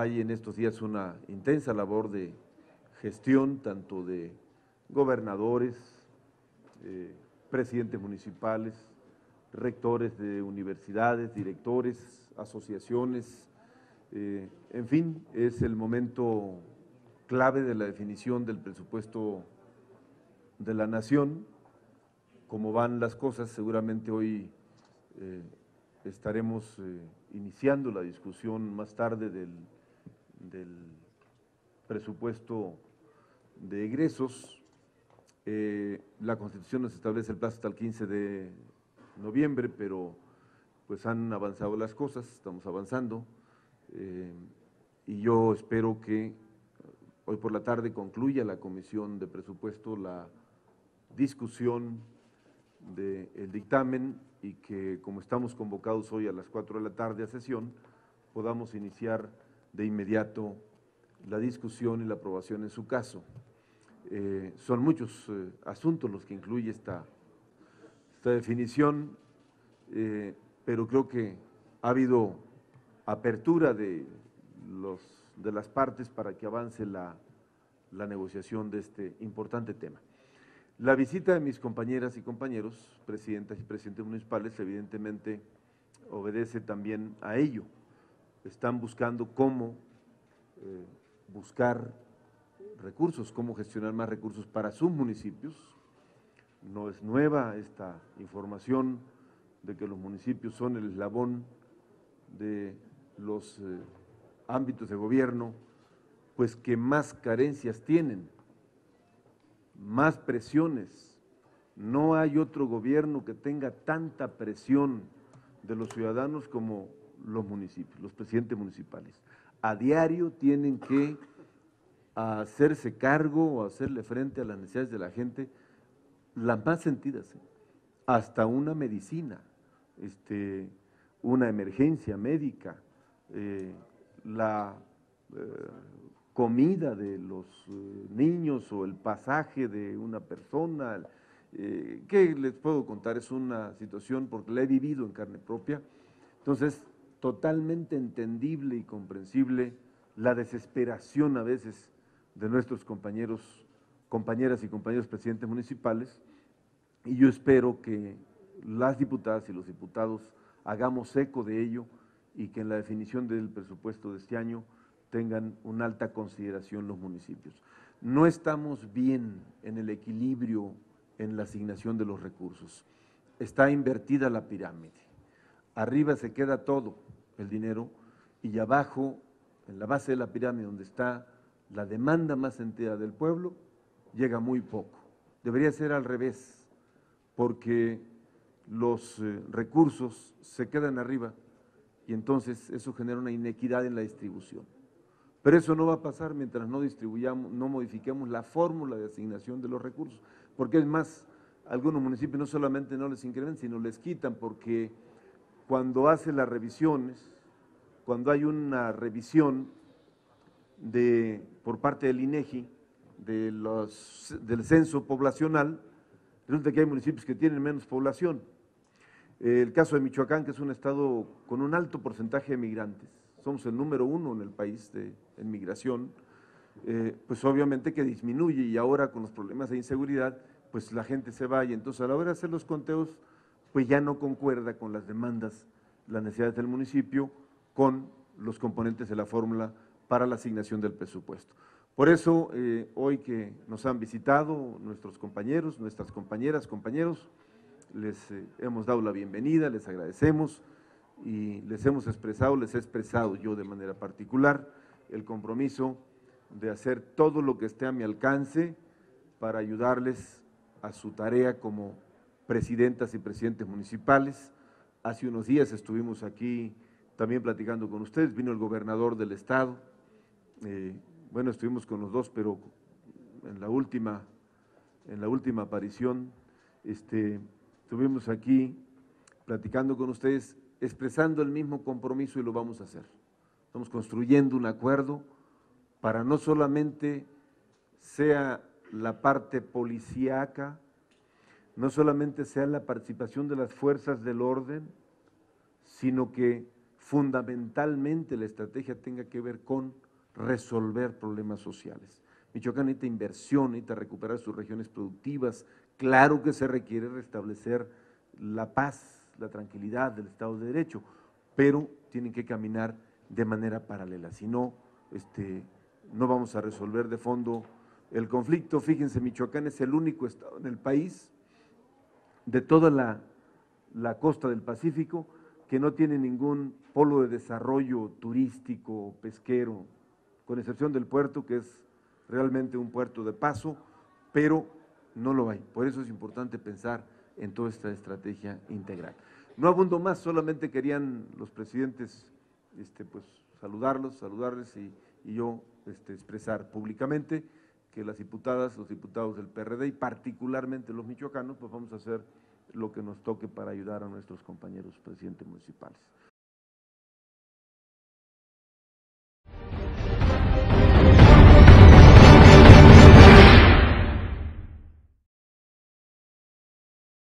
hay en estos días una intensa labor de gestión, tanto de gobernadores, eh, presidentes municipales, rectores de universidades, directores, asociaciones, eh, en fin, es el momento clave de la definición del presupuesto de la nación. Como van las cosas, seguramente hoy eh, estaremos iniciando la discusión más tarde del, del presupuesto de egresos. la Constitución nos establece el plazo hasta el 15 de noviembre, pero pues han avanzado las cosas, estamos avanzando, eh, y yo espero que hoy por la tarde concluya la Comisión de Presupuesto la discusión del dictamen y que como estamos convocados hoy a las 4 de la tarde a sesión, podamos iniciar de inmediato la discusión y la aprobación en su caso. Eh, son muchos eh, asuntos los que incluye esta esta definición, eh, pero creo que ha habido apertura de, los, de las partes para que avance la, la negociación de este importante tema. La visita de mis compañeras y compañeros, presidentas y presidentes municipales, evidentemente obedece también a ello. Están buscando cómo eh, buscar recursos, cómo gestionar más recursos para sus municipios, no es nueva esta información de que los municipios son el eslabón de los eh, ámbitos de gobierno, pues que más carencias tienen, más presiones. No hay otro gobierno que tenga tanta presión de los ciudadanos como los municipios, los presidentes municipales. A diario tienen que hacerse cargo o hacerle frente a las necesidades de la gente las más sentidas, ¿eh? hasta una medicina, este, una emergencia médica, eh, la eh, comida de los niños o el pasaje de una persona, ¿qué les puedo contar? Es una situación porque la he vivido en carne propia, entonces totalmente entendible y comprensible la desesperación a veces de nuestros compañeros compañeras y compañeros presidentes municipales, y yo espero que las diputadas y los diputados hagamos eco de ello y que en la definición del presupuesto de este año tengan una alta consideración los municipios. No estamos bien en el equilibrio en la asignación de los recursos. Está invertida la pirámide. Arriba se queda todo el dinero y abajo, en la base de la pirámide donde está la demanda más entera del pueblo, llega muy poco. Debería ser al revés, porque los eh, recursos se quedan arriba y entonces eso genera una inequidad en la distribución. Pero eso no va a pasar mientras no distribuyamos, no modifiquemos la fórmula de asignación de los recursos, porque es más, algunos municipios no solamente no les incrementan, sino les quitan, porque cuando hace las revisiones, cuando hay una revisión de, por parte del INEGI, de los, del censo poblacional, resulta que hay municipios que tienen menos población. El caso de Michoacán, que es un estado con un alto porcentaje de migrantes, somos el número uno en el país de, en migración, eh, pues obviamente que disminuye y ahora con los problemas de inseguridad, pues la gente se va y entonces a la hora de hacer los conteos, pues ya no concuerda con las demandas, las necesidades del municipio, con los componentes de la fórmula para la asignación del presupuesto. Por eso, eh, hoy que nos han visitado nuestros compañeros, nuestras compañeras, compañeros, les eh, hemos dado la bienvenida, les agradecemos y les hemos expresado, les he expresado yo de manera particular el compromiso de hacer todo lo que esté a mi alcance para ayudarles a su tarea como presidentas y presidentes municipales. Hace unos días estuvimos aquí también platicando con ustedes, vino el gobernador del estado, eh, bueno, estuvimos con los dos, pero en la última, en la última aparición, este, estuvimos aquí platicando con ustedes, expresando el mismo compromiso y lo vamos a hacer. Estamos construyendo un acuerdo para no solamente sea la parte policíaca, no solamente sea la participación de las fuerzas del orden, sino que fundamentalmente la estrategia tenga que ver con resolver problemas sociales. Michoacán necesita inversión, necesita recuperar sus regiones productivas. Claro que se requiere restablecer la paz, la tranquilidad del Estado de Derecho, pero tienen que caminar de manera paralela. Si no, este, no vamos a resolver de fondo el conflicto. Fíjense, Michoacán es el único estado en el país de toda la, la costa del Pacífico que no tiene ningún polo de desarrollo turístico, pesquero, con excepción del puerto, que es realmente un puerto de paso, pero no lo hay. Por eso es importante pensar en toda esta estrategia integral. No abundo más, solamente querían los presidentes este, pues, saludarlos, saludarles y, yo este, expresar públicamente que las diputadas, los diputados del PRD y particularmente los michoacanos, pues vamos a hacer lo que nos toque para ayudar a nuestros compañeros presidentes municipales.